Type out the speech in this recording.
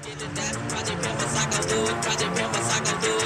Project Pimp, Psycho Dude. Built the to. Project Pimp, Psycho Dude. Project Pimp,